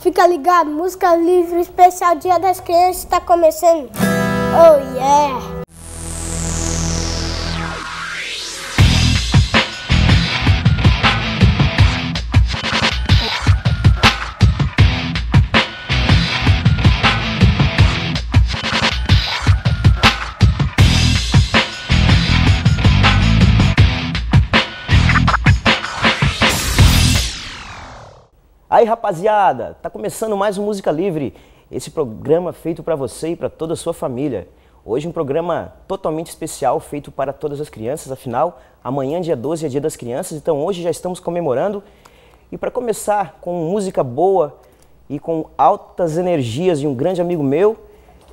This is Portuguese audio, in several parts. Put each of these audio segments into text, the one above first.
Fica ligado, música livre especial Dia das Crianças está começando. Oh yeah! Aí rapaziada, tá começando mais um Música Livre, esse programa feito para você e para toda a sua família. Hoje um programa totalmente especial feito para todas as crianças, afinal, amanhã dia 12 é dia das crianças, então hoje já estamos comemorando. E para começar com música boa e com altas energias de um grande amigo meu,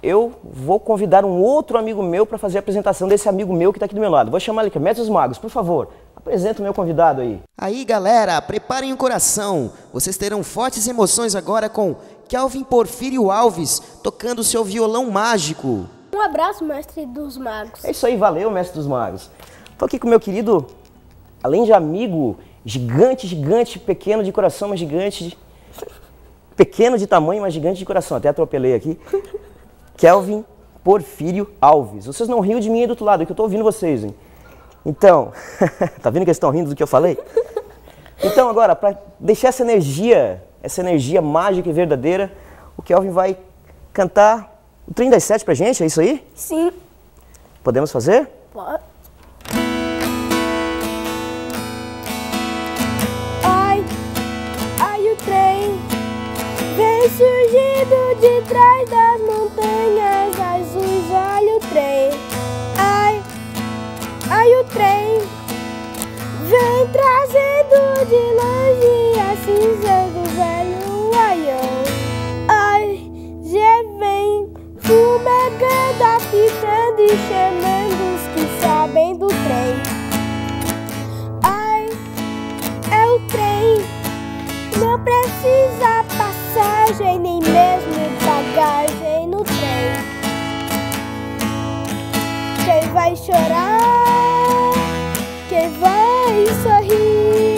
eu vou convidar um outro amigo meu para fazer a apresentação desse amigo meu que está aqui do meu lado. Vou chamar ele aqui, Mestre dos Magos, por favor. Apresenta o meu convidado aí. Aí, galera, preparem o coração. Vocês terão fortes emoções agora com Kelvin Porfírio Alves tocando seu violão mágico. Um abraço, mestre dos magos. É isso aí, valeu, Mestre dos Magos. Tô aqui com o meu querido, além de amigo, gigante, gigante, pequeno de coração, mas gigante, de... pequeno de tamanho, mas gigante de coração. Até atropelei aqui. Kelvin Porfírio Alves. Vocês não riam de mim aí do outro lado, é que eu tô ouvindo vocês, hein? Então, tá vendo que eles estão rindo do que eu falei? Então agora, para deixar essa energia, essa energia mágica e verdadeira, o Kelvin vai cantar o 37 pra gente, é isso aí? Sim. Podemos fazer? Pode. Vem surgindo de trás das montanhas azuis. Olha o trem. Ai, ai o trem vem trazendo de vai chorar? Quem vai sorrir?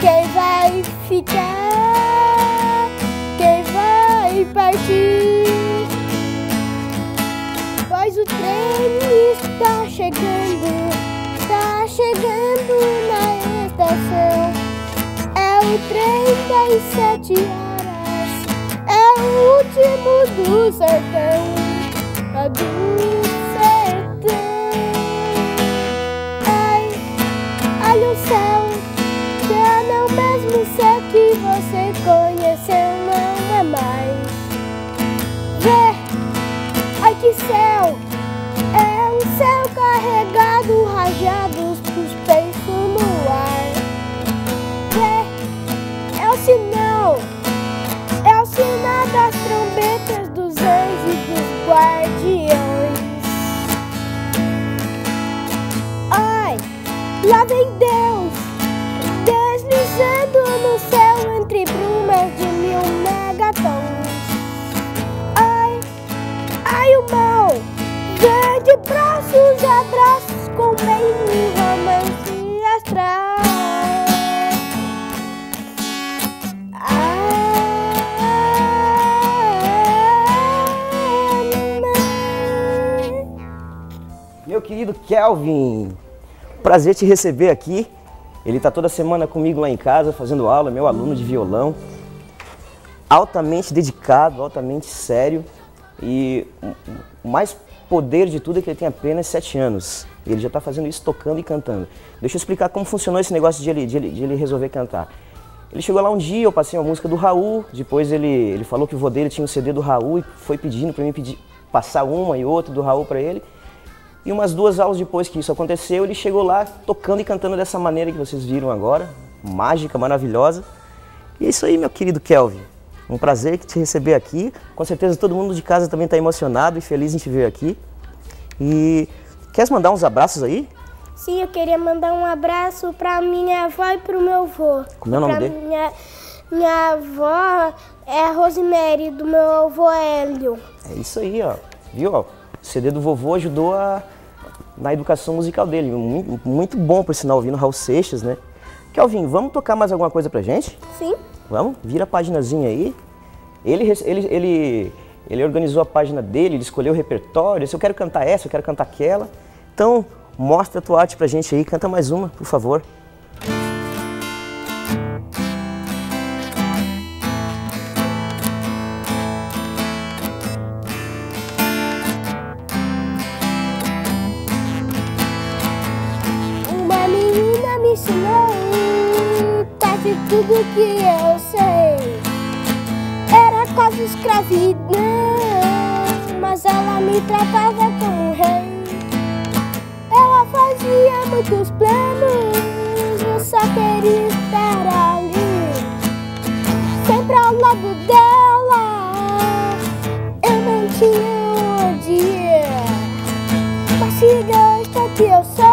Quem vai ficar? Quem vai partir? Pois o trem está chegando, está chegando na estação. É o trem das sete horas, é o último do sertão, é olha o céu, já não mesmo céu que você conheceu, não é mais. Vê, ai que céu, é um céu carregado, rajados de braços a braços com um romance astral. Meu querido Kelvin, prazer te receber aqui. Ele está toda semana comigo lá em casa, fazendo aula, meu aluno de violão. Altamente dedicado, altamente sério. E o mais poder de tudo é que ele tem apenas 7 anos. Ele já está fazendo isso tocando e cantando. Deixa eu explicar como funcionou esse negócio de ele, de ele, de ele resolver cantar. Ele chegou lá um dia, eu passei uma música do Raul, depois ele, ele falou que o vô dele tinha um CD do Raul e foi pedindo para mim pedir, passar uma e outra do Raul para ele. E umas duas aulas depois que isso aconteceu, ele chegou lá tocando e cantando dessa maneira que vocês viram agora, mágica, maravilhosa. E é isso aí, meu querido Kelvin. Um prazer te receber aqui. Com certeza todo mundo de casa também está emocionado e feliz em te ver aqui. E queres mandar uns abraços aí? Sim, eu queria mandar um abraço pra minha avó e pro meu avô. Como é o nome Pra dele? Minha, minha avó é a Rosemary, do meu avô Hélio. É isso aí, ó. Viu? ó? O CD do vovô ajudou a, na educação musical dele. Muito, muito bom, por sinal, ouvindo Raul Seixas, né? Kelvin, vamos tocar mais alguma coisa pra gente? Sim? Vamos? Vira a paginazinha aí. Ele, ele, ele, ele organizou a página dele, ele escolheu o repertório. Se eu quero cantar essa, eu quero cantar aquela. Então, mostra a tua arte pra gente aí. Canta mais uma, por favor. Tudo que eu sei. Era quase escravidão, mas ela me tratava como rei. Ela fazia muitos planos, eu queria estar ali, sempre ao lado dela. Eu não tinha onde ir. Mas se gosta que eu sou,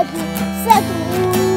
cedo, cedo.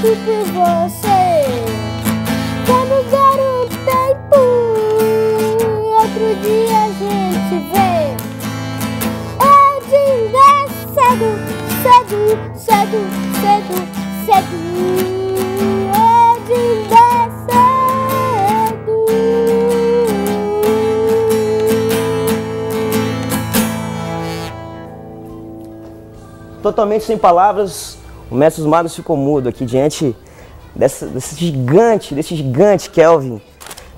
Por você. Vamos dar um tempo, outro dia a gente vê. Eu te dei cedo, cedo, cedo, cedo, cedo. Te dei cedo. Totalmente sem palavras, o Mestre dos Magos ficou mudo aqui diante dessa- desse gigante, desse gigante Kelvin.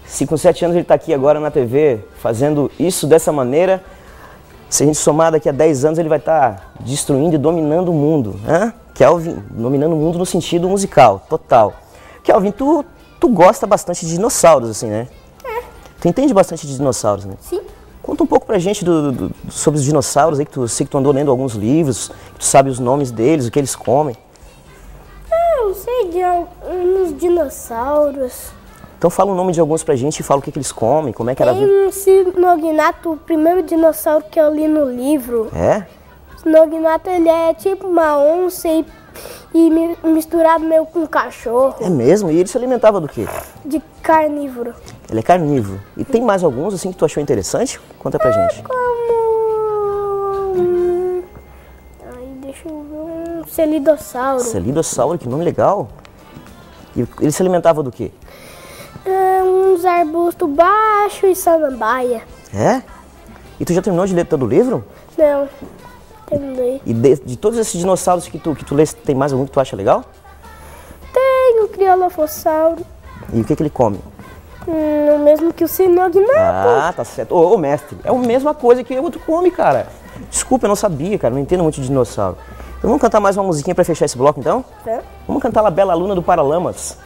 Se com sete anos ele está aqui agora na TV, fazendo isso dessa maneira, se a gente somar daqui a 10 anos, ele vai estar destruindo e dominando o mundo. Hã? Kelvin, dominando o mundo no sentido musical, total. Kelvin, tu, tu gosta bastante de dinossauros, assim, né? Tu entende bastante de dinossauros, né? Sim. Conta um pouco pra gente do- do- do- sobre os dinossauros aí, que tu, sei que tu andou lendo alguns livros, que tu sabe os nomes deles, o que eles comem. De uns dinossauros. Então fala o nome de alguns pra gente e fala o que, que eles comem, como é que era a vida. Tem um sinognato, o primeiro dinossauro que eu li no livro. É? Sinognato ele é tipo uma onça e, e mi- misturado meio com cachorro, É mesmo? E ele se alimentava do quê? de carnívoro. Ele é carnívoro. E tem mais alguns assim que tu achou interessante? Conta pra gente. Como. hum, Ai, deixa eu ver. Um celidossauro. Celidossauro, que nome legal. E ele se alimentava do quê? É, uns arbustos baixos e samambaia. É? E tu já terminou de ler todo o livro? Não, terminei. E de, de todos esses dinossauros que tu, que tu lê, tem mais algum que tu acha legal? Tem o criolofossauro. E o que, que ele come? Hum, o mesmo que o sinognato. Ah, tá certo. Ô, ô, mestre, é a mesma coisa que o outro come, cara. Desculpa, eu não sabia, cara. Não entendo muito de dinossauro. Então vamos cantar mais uma musiquinha pra fechar esse bloco, então? Tá? Vamos cantar La Bela Luna do Paralamas.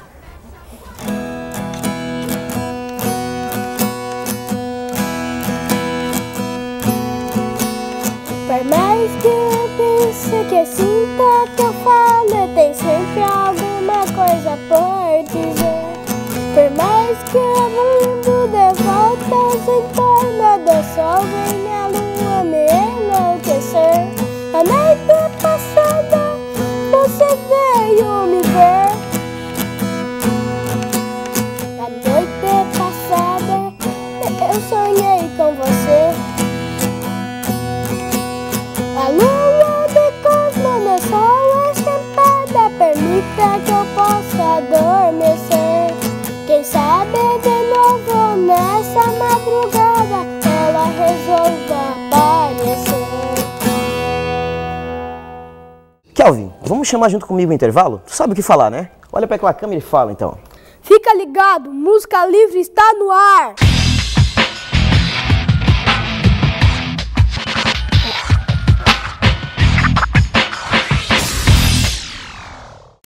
Por mais que eu pense, que eu sinta, que eu fale, tem sempre alguma coisa por Kelvin, vamos chamar junto comigo o intervalo? Tu sabe o que falar, né? Olha para aquela câmera e fala então. Fica ligado, música livre está no ar.